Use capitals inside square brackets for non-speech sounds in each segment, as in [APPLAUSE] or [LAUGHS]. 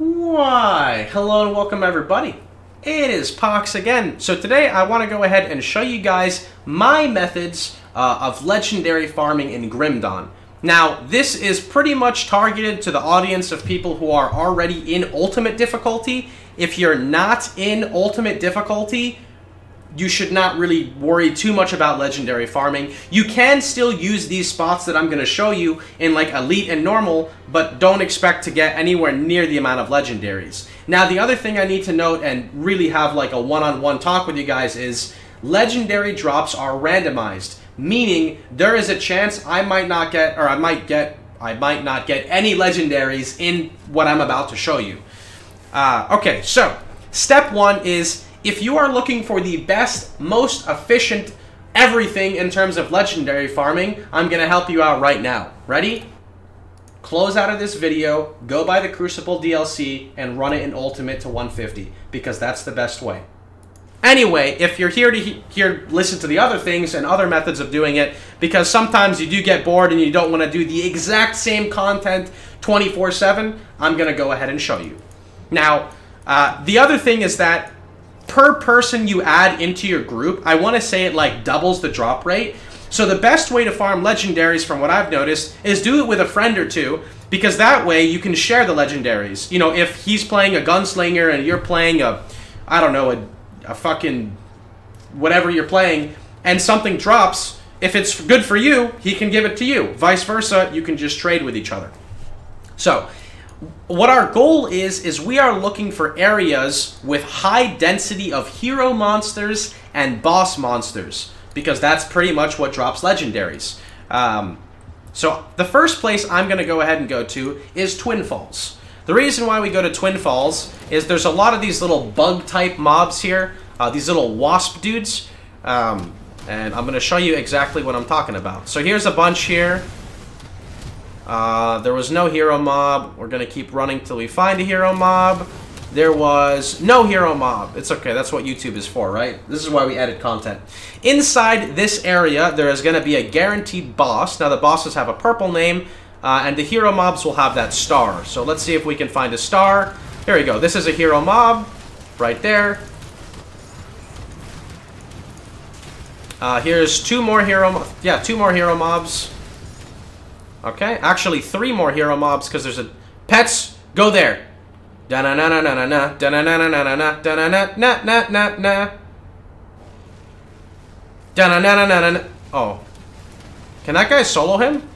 Why, hello and welcome everybody. It is Pohx again. So today I want to go ahead and show you guys my methods uh, of legendary farming in Grim Dawn. Now, this is pretty much targeted to the audience of people who are already in ultimate difficulty. If you're not in ultimate difficulty, you should not really worry too much about legendary farming. You can still use these spots that I'm going to show you in like elite and normal, but don't expect to get anywhere near the amount of legendaries. Now, the other thing I need to note and really have like a one-on-one -on -one talk with you guys is legendary drops are randomized, meaning there is a chance I might not get or I might get I might not get any legendaries in what I'm about to show you. Uh, okay, so step one is if you are looking for the best, most efficient everything in terms of legendary farming, I'm going to help you out right now. Ready? Close out of this video, go buy the Crucible DLC, and run it in Ultimate to 150, because that's the best way. Anyway, if you're here to he hear, listen to the other things and other methods of doing it, because sometimes you do get bored and you don't want to do the exact same content 24-7, I'm going to go ahead and show you. Now, uh, the other thing is that per person you add into your group, I want to say it like doubles the drop rate. So the best way to farm legendaries from what I've noticed is do it with a friend or two because that way you can share the legendaries. You know, if he's playing a gunslinger and you're playing a, I don't know, a, a fucking whatever you're playing and something drops, if it's good for you, he can give it to you. Vice versa, you can just trade with each other. So, what our goal is, is we are looking for areas with high density of hero monsters and boss monsters, because that's pretty much what drops legendaries. Um, so the first place I'm going to go ahead and go to is Twin Falls. The reason why we go to Twin Falls is there's a lot of these little bug-type mobs here, uh, these little wasp dudes, um, and I'm going to show you exactly what I'm talking about. So here's a bunch here. Uh, there was no hero mob. We're going to keep running till we find a hero mob. There was no hero mob. It's okay. That's what YouTube is for, right? This is why we edit content. Inside this area, there is going to be a guaranteed boss. Now, the bosses have a purple name, uh, and the hero mobs will have that star. So let's see if we can find a star. Here we go. This is a hero mob right there. Uh, here's two more hero... Yeah, two more hero mobs. Okay, actually three more hero mobs because there's a pets. Go there. Da na na na na na na da na na na na na na da na na na na na na da na na na na na. Oh, can that guy solo him?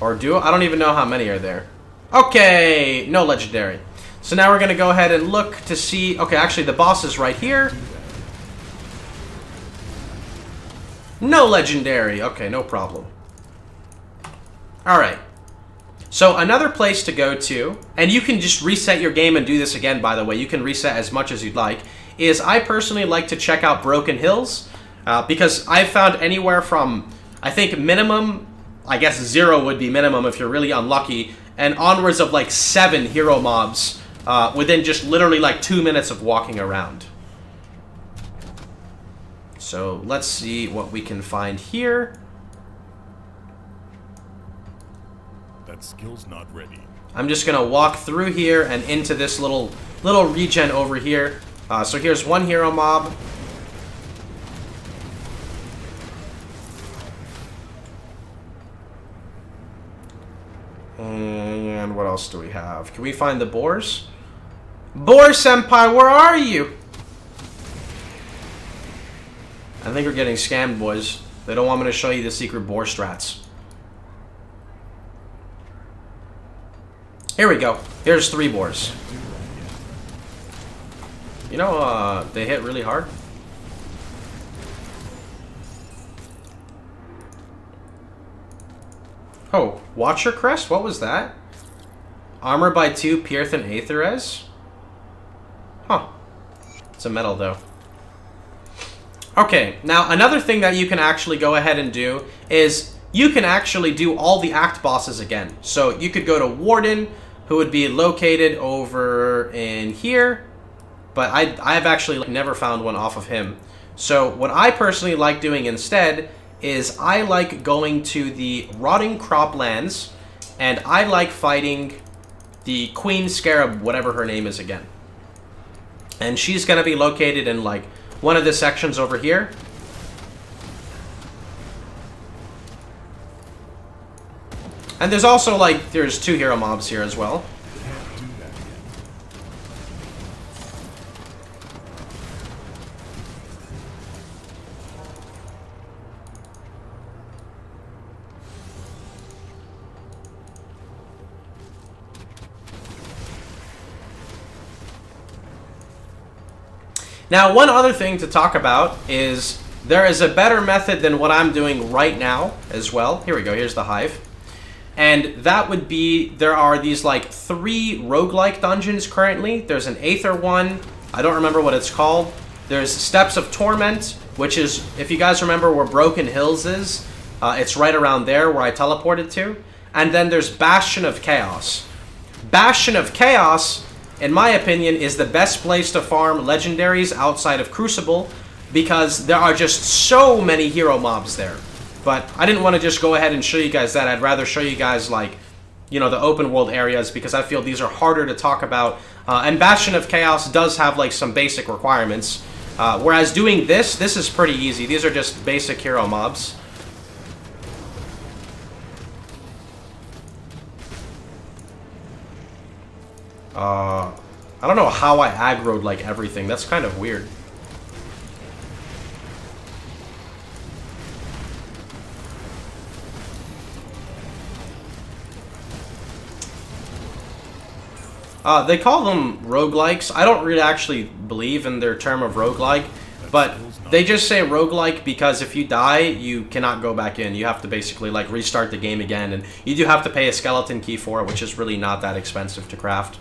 Or do I don't even know how many are there. Okay, no legendary. So now we're gonna go ahead and look to see. Okay, actually the boss is right here. No legendary. Okay, no problem. Alright. So another place to go to, and you can just reset your game and do this again, by the way. You can reset as much as you'd like, is I personally like to check out Broken Hills, uh, because I've found anywhere from, I think minimum, I guess zero would be minimum if you're really unlucky, and onwards of like seven hero mobs uh, within just literally like two minutes of walking around. So let's see what we can find here. That skill's not ready. I'm just gonna walk through here and into this little little regen over here. Uh, so here's one hero mob. And what else do we have? Can we find the boars? Boar Senpai, where are you? I think we're getting scammed, boys. They don't want me to show you the secret boar strats. Here we go. Here's three boars. You know, uh, they hit really hard. Oh, Watcher Crest? What was that? Armor by 2, Pierth and Aetherez? Huh. It's a metal, though. Okay, now another thing that you can actually go ahead and do is you can actually do all the act bosses again. So you could go to Warden, who would be located over in here, but I, I've actually never found one off of him. So what I personally like doing instead is I like going to the Rotting Croplands and I like fighting the Queen Scarab, whatever her name is again. And she's going to be located in, like, one of the sections over here. And there's also, like, there's two hero mobs here as well. Now, one other thing to talk about is there is a better method than what I'm doing right now as well. Here we go, here's the hive. And that would be, there are these like three roguelike dungeons currently. There's an Aether one, I don't remember what it's called. There's Steps of Torment, which is, if you guys remember where Broken Hills is, uh, it's right around there where I teleported to. And then there's Bastion of Chaos. Bastion of Chaos in my opinion, is the best place to farm legendaries outside of Crucible because there are just so many hero mobs there. But I didn't want to just go ahead and show you guys that. I'd rather show you guys, like, you know, the open world areas because I feel these are harder to talk about. Uh, and Bastion of Chaos does have, like, some basic requirements. Uh, whereas doing this, this is pretty easy. These are just basic hero mobs. Uh, I don't know how I aggroed like everything. That's kind of weird. Uh, they call them roguelikes. I don't really actually believe in their term of roguelike, but they just say roguelike because if you die, you cannot go back in. You have to basically like restart the game again, and you do have to pay a skeleton key for it, which is really not that expensive to craft.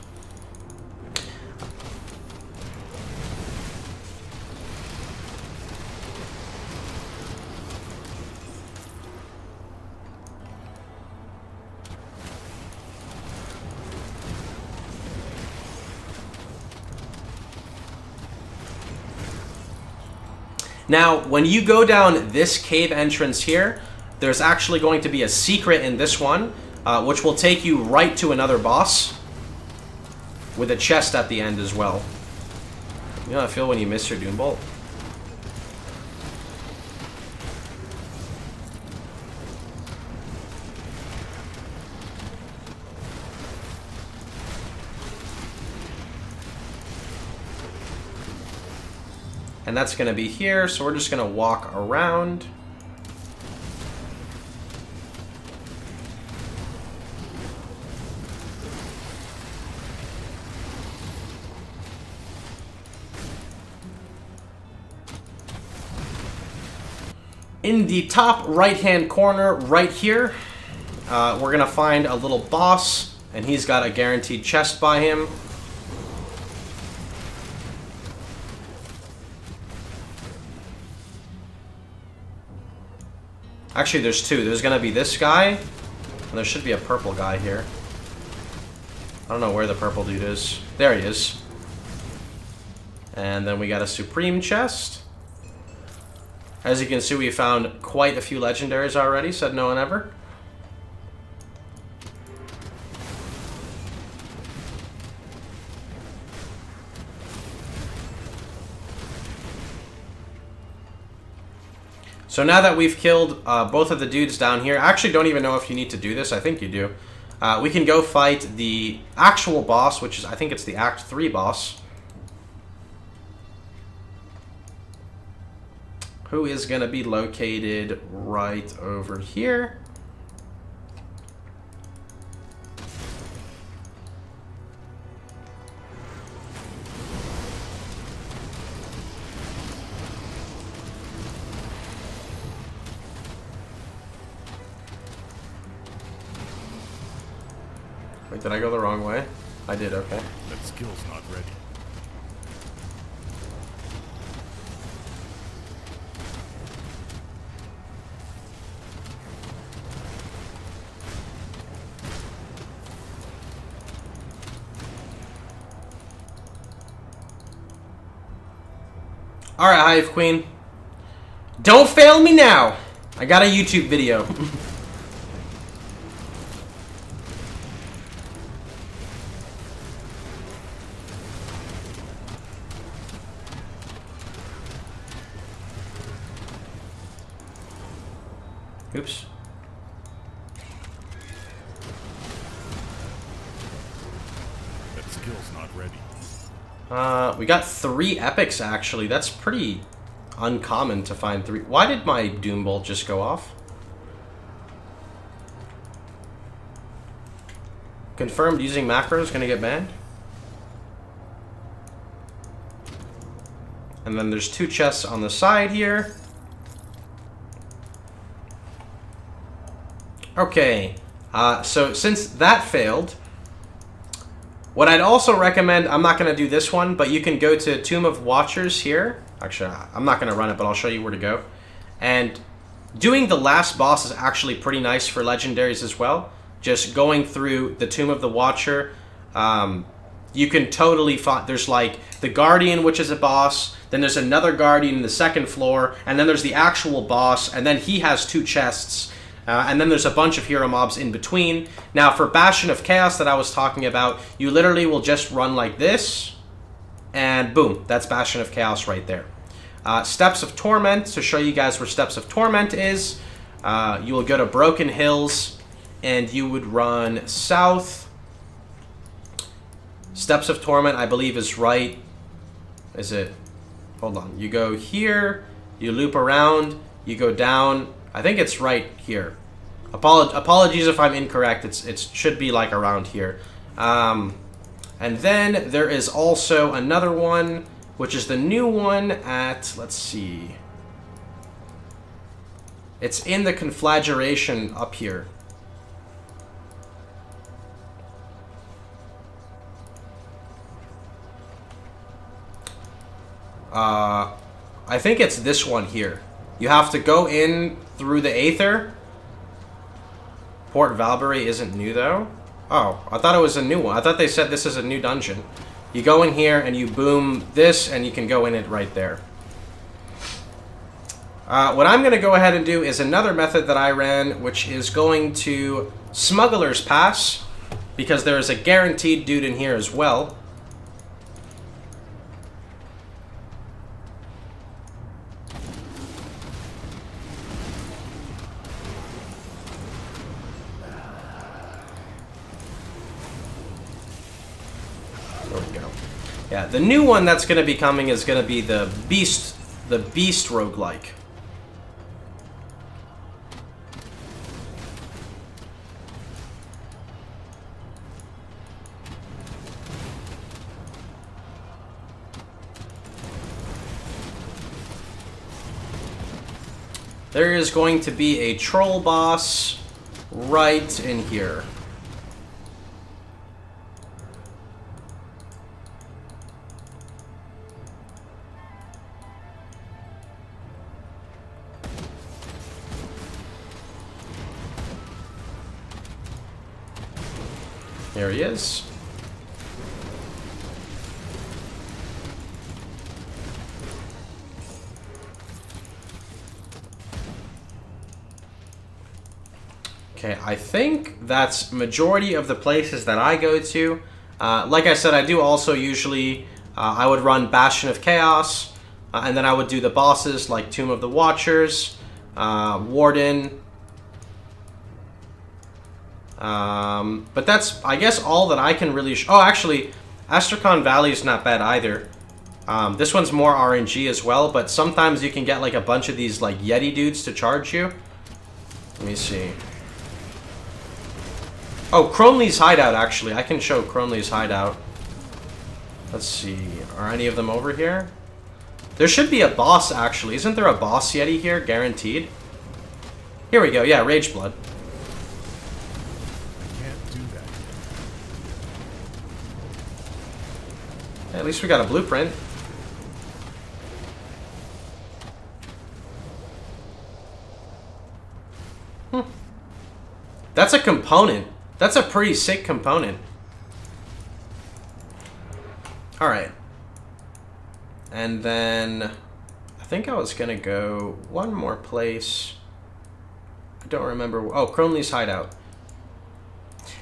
Now, when you go down this cave entrance here, there's actually going to be a secret in this one, uh, which will take you right to another boss with a chest at the end as well. You know how I feel when you miss your Doom Bolt? And that's going to be here, so we're just going to walk around. In the top right-hand corner, right here, uh, we're going to find a little boss, and he's got a guaranteed chest by him. Actually, there's two. There's gonna be this guy, and there should be a purple guy here. I don't know where the purple dude is. There he is. And then we got a Supreme chest. As you can see, we found quite a few legendaries already, said no one ever. So now that we've killed uh, both of the dudes down here, I actually don't even know if you need to do this. I think you do. Uh, we can go fight the actual boss, which is, I think it's the Act 3 boss. Who is going to be located right over here. Wait, did I go the wrong way? I did, okay. That skill's not ready. Alright, Hive Queen. Don't fail me now! I got a YouTube video. [LAUGHS] skill's not ready. Uh, we got three epics, actually. That's pretty uncommon to find three. Why did my Doom Bolt just go off? Confirmed using macros gonna get banned? And then there's two chests on the side here. Okay, uh, so since that failed, what I'd also recommend, I'm not going to do this one, but you can go to Tomb of Watchers here. Actually, I'm not going to run it, but I'll show you where to go. And doing the last boss is actually pretty nice for legendaries as well. Just going through the Tomb of the Watcher, um, you can totally find, there's like the Guardian, which is a boss, then there's another Guardian in the second floor, and then there's the actual boss, and then he has two chests. Uh, and then there's a bunch of hero mobs in between. Now, for Bastion of Chaos that I was talking about, you literally will just run like this, and boom, that's Bastion of Chaos right there. Uh, Steps of Torment, to show you guys where Steps of Torment is, uh, you will go to Broken Hills, and you would run south. Steps of Torment, I believe, is right. Is it? Hold on. You go here, you loop around, you go down, I think it's right here. Apolog apologies if I'm incorrect. It's it should be like around here. Um, and then there is also another one, which is the new one at let's see. It's in the conflagration up here. Uh, I think it's this one here. You have to go in through the Aether. Port Valbury isn't new, though. Oh, I thought it was a new one. I thought they said this is a new dungeon. You go in here and you boom this, and you can go in it right there. Uh, what I'm going to go ahead and do is another method that I ran, which is going to Smuggler's Pass, because there is a guaranteed dude in here as well. Yeah, the new one that's going to be coming is going to be the Beast, the Beast roguelike. There is going to be a troll boss right in here. There he is. Okay, I think that's majority of the places that I go to. Uh, like I said, I do also usually, uh, I would run Bastion of Chaos, uh, and then I would do the bosses like Tomb of the Watchers, uh, Warden, um, but that's, I guess, all that I can really... oh, actually, Asterkarn Valley is not bad either. Um, this one's more RNG as well, but sometimes you can get like a bunch of these like Yeti dudes to charge you. Let me see. Oh, Kronley's hideout, actually. I can show Kronley's hideout. Let's see. Are any of them over here? There should be a boss, actually. Isn't there a boss Yeti here? Guaranteed. Here we go. Yeah, Rage Blood. At least we got a blueprint. Hmm. That's a component. That's a pretty sick component. Alright. And then... I think I was gonna go one more place. I don't remember. Oh, Kronley's Hideout.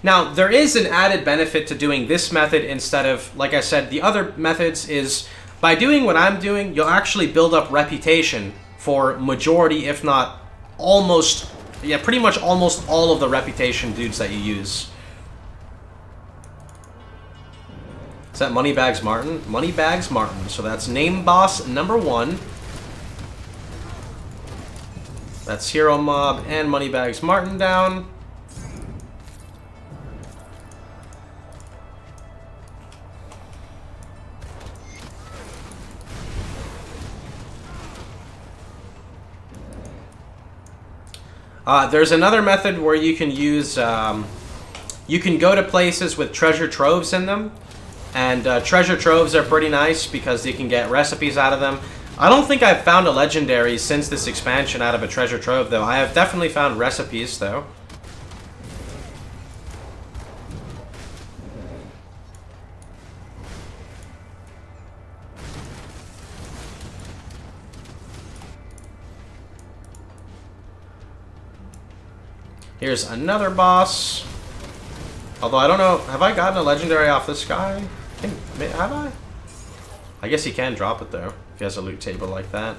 Now, there is an added benefit to doing this method instead of, like I said, the other methods is by doing what I'm doing, you'll actually build up reputation for majority, if not almost yeah, pretty much almost all of the reputation dudes that you use. Is that Moneybags Martin? Moneybags Martin. So that's name boss number one. That's Hero Mob and Moneybags Martin down. Uh, there's another method where you can use, um, you can go to places with treasure troves in them. And uh, treasure troves are pretty nice because you can get recipes out of them. I don't think I've found a legendary since this expansion out of a treasure trove, though. I have definitely found recipes, though. Here's another boss. Although I don't know, have I gotten a legendary off this guy? I think, have I? I guess he can drop it though, if he has a loot table like that.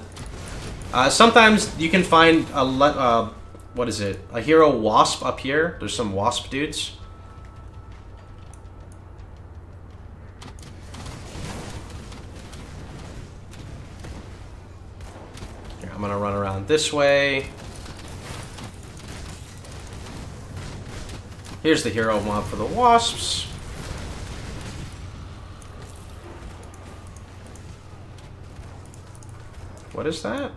Uh, sometimes you can find a, uh, what is it? A hero wasp up here. There's some wasp dudes. Here, I'm gonna run around this way. Here's the hero mob for the wasps. What is that?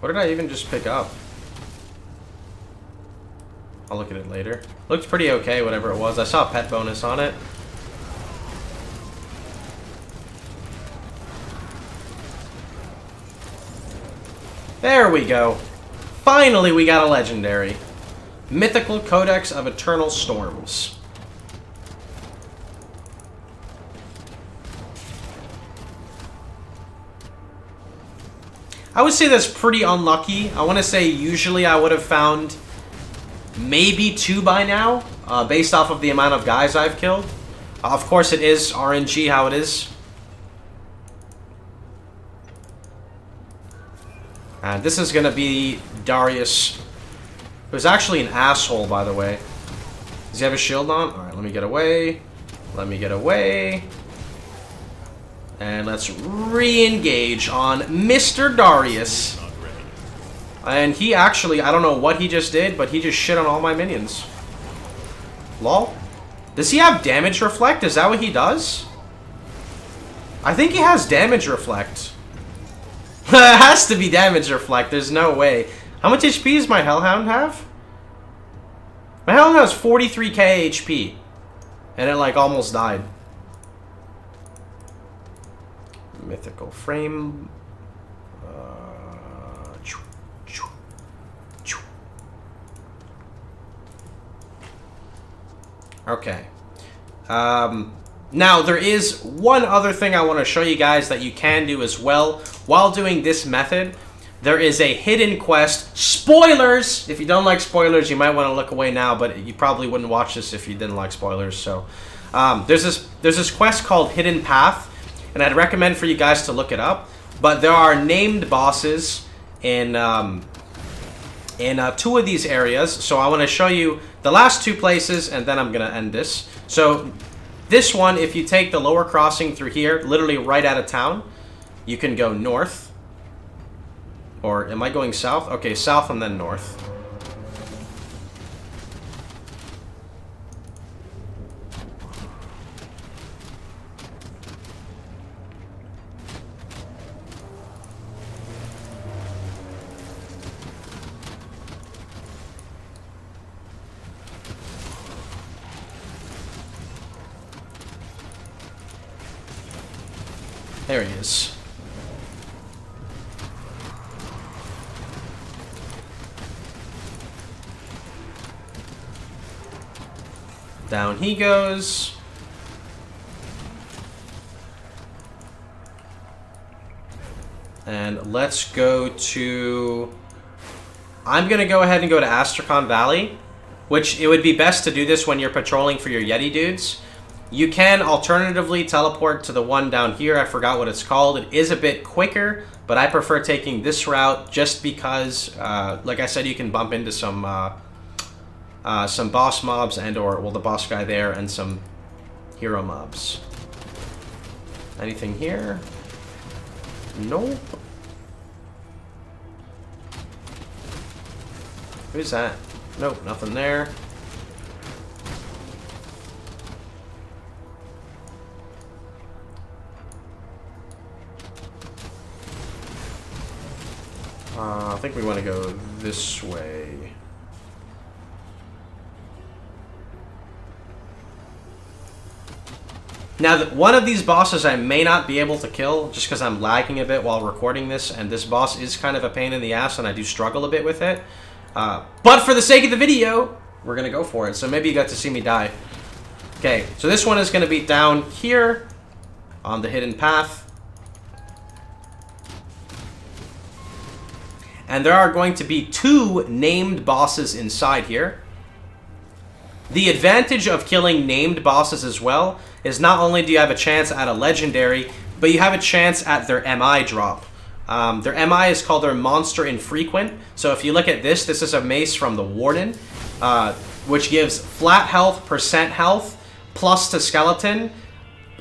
What did I even just pick up? I'll look at it later. Looked pretty okay, whatever it was. I saw pet bonus on it. There we go. Finally, we got a legendary. Mythical Codex of Eternal Storms. I would say that's pretty unlucky. I want to say usually I would have found maybe two by now, uh, based off of the amount of guys I've killed. Uh, of course, it is RNG how it is. And this is going to be Darius Who's actually an asshole, by the way. Does he have a shield on? Alright, let me get away. Let me get away. And let's re-engage on Mr. Darius. And he actually, I don't know what he just did, but he just shit on all my minions. Lol. Does he have damage reflect? Is that what he does? I think he has damage reflect. [LAUGHS] it has to be damage reflect. There's no way. How much HP does my Hellhound have? My Hellhound has 43k HP. And it, like, almost died. Mythical frame. Uh, okay. Um, now, there is one other thing I want to show you guys that you can do as well while doing this method there is a hidden quest. Spoilers! If you don't like spoilers, you might want to look away now, but you probably wouldn't watch this if you didn't like spoilers. So, um, there's this there's this quest called Hidden Path, and I'd recommend for you guys to look it up. But there are named bosses in um, in uh, two of these areas. So I want to show you the last two places, and then I'm gonna end this. So this one, if you take the lower crossing through here, literally right out of town, you can go north. Or am I going south? Okay, south and then north. Down he goes. And let's go to... I'm going to go ahead and go to Asterkarn Valley, which it would be best to do this when you're patrolling for your Yeti dudes. You can alternatively teleport to the one down here. I forgot what it's called. It is a bit quicker, but I prefer taking this route just because, uh, like I said, you can bump into some uh, uh, some boss mobs and or, well, the boss guy there and some hero mobs. Anything here? Nope. Who's that? Nope, nothing there. Uh, I think we want to go this way. Now, one of these bosses I may not be able to kill just because I'm lagging a bit while recording this, and this boss is kind of a pain in the ass, and I do struggle a bit with it. Uh, but for the sake of the video, we're going to go for it. So maybe you got to see me die. Okay, so this one is going to be down here on the hidden path. And there are going to be two named bosses inside here. The advantage of killing named bosses as well is not only do you have a chance at a legendary, but you have a chance at their MI drop. Um, their MI is called their Monster Infrequent. So if you look at this, this is a mace from the Warden, uh, which gives flat health, percent health, plus to skeleton,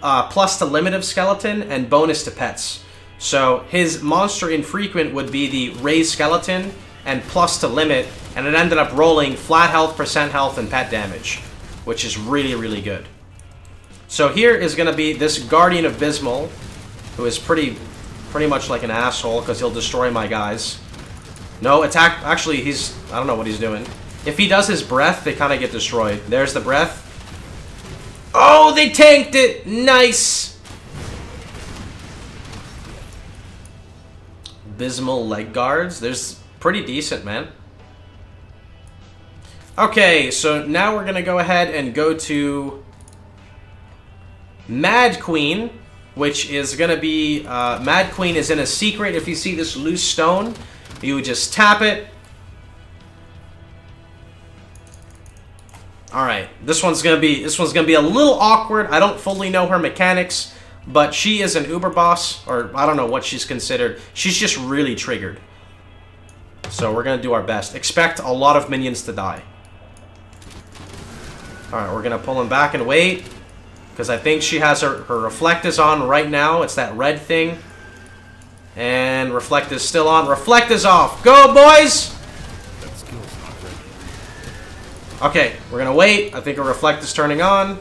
uh, plus to limit of skeleton, and bonus to pets. So his Monster Infrequent would be the raised skeleton and plus to limit, and it ended up rolling flat health, percent health, and pet damage, which is really, really good. So here is going to be this Guardian of Bismol, who is pretty pretty much like an asshole because he'll destroy my guys. No, attack... Actually, he's... I don't know what he's doing. If he does his breath, they kind of get destroyed. There's the breath. Oh, they tanked it! Nice! Bismol leg guards. There's pretty decent, man. Okay, so now we're going to go ahead and go to Mad Queen, which is going to be... Uh, Mad Queen is in a secret. If you see this loose stone, you would just tap it. Alright, this one's gonna be this one's gonna be a little awkward. I don't fully know her mechanics, but she is an Uber boss, or I don't know what she's considered. She's just really triggered. So we're gonna do our best. Expect a lot of minions to die. Alright, we're gonna pull him back and wait. Because I think she has her, her reflect is on right now. It's that red thing. And reflect is still on. Reflect is off. Go, boys! Okay, we're gonna wait. I think a reflect is turning on.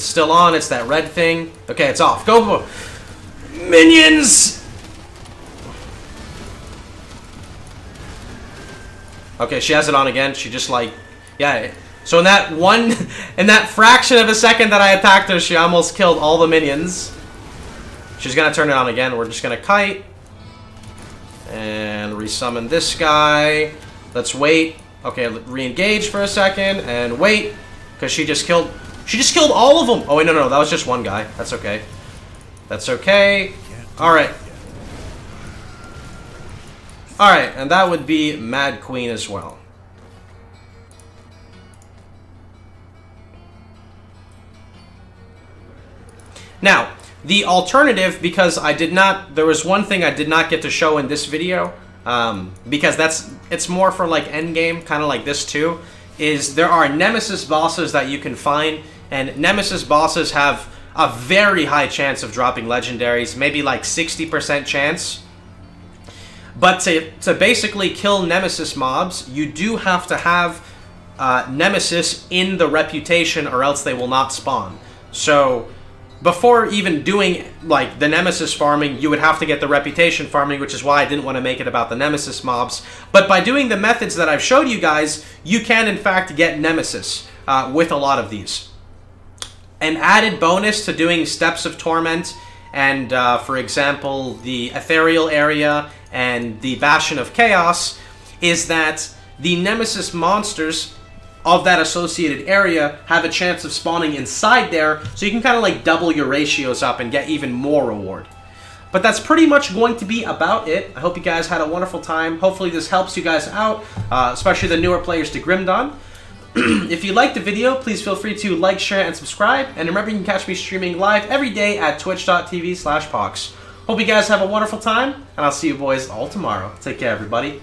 It's still on. It's that red thing. Okay, it's off. Go, minions! Okay, she has it on again. She just like, yeah. So in that one, [LAUGHS] in that fraction of a second that I attacked her, she almost killed all the minions. She's gonna turn it on again. We're just gonna kite. And resummon this guy. Let's wait. Okay, re-engage for a second and wait. Because she just killed... She just killed all of them! Oh, wait, no, no, that was just one guy. That's okay. That's okay. Alright. Alright, and that would be Mad Queen as well. Now, the alternative, because I did not, there was one thing I did not get to show in this video, um, because that's, it's more for like endgame, kind of like this too, is there are Nemesis bosses that you can find, and Nemesis bosses have a very high chance of dropping legendaries, maybe like 60% chance. But to, to basically kill Nemesis mobs, you do have to have uh, Nemesis in the reputation or else they will not spawn. So before even doing like the Nemesis farming, you would have to get the reputation farming, which is why I didn't want to make it about the Nemesis mobs. But by doing the methods that I've showed you guys, you can in fact get Nemesis uh, with a lot of these. An added bonus to doing Steps of Torment and, uh, for example, the Ethereal area and the Bastion of Chaos is that the Nemesis monsters of that associated area have a chance of spawning inside there, so you can kind of like double your ratios up and get even more reward. But that's pretty much going to be about it. I hope you guys had a wonderful time. Hopefully this helps you guys out, uh, especially the newer players to Grim Dawn. [CLEARS THROAT] if you liked the video, please feel free to like, share, and subscribe. And remember, you can catch me streaming live every day at twitch.tv slash Pohx. Hope you guys have a wonderful time, and I'll see you boys all tomorrow. Take care, everybody.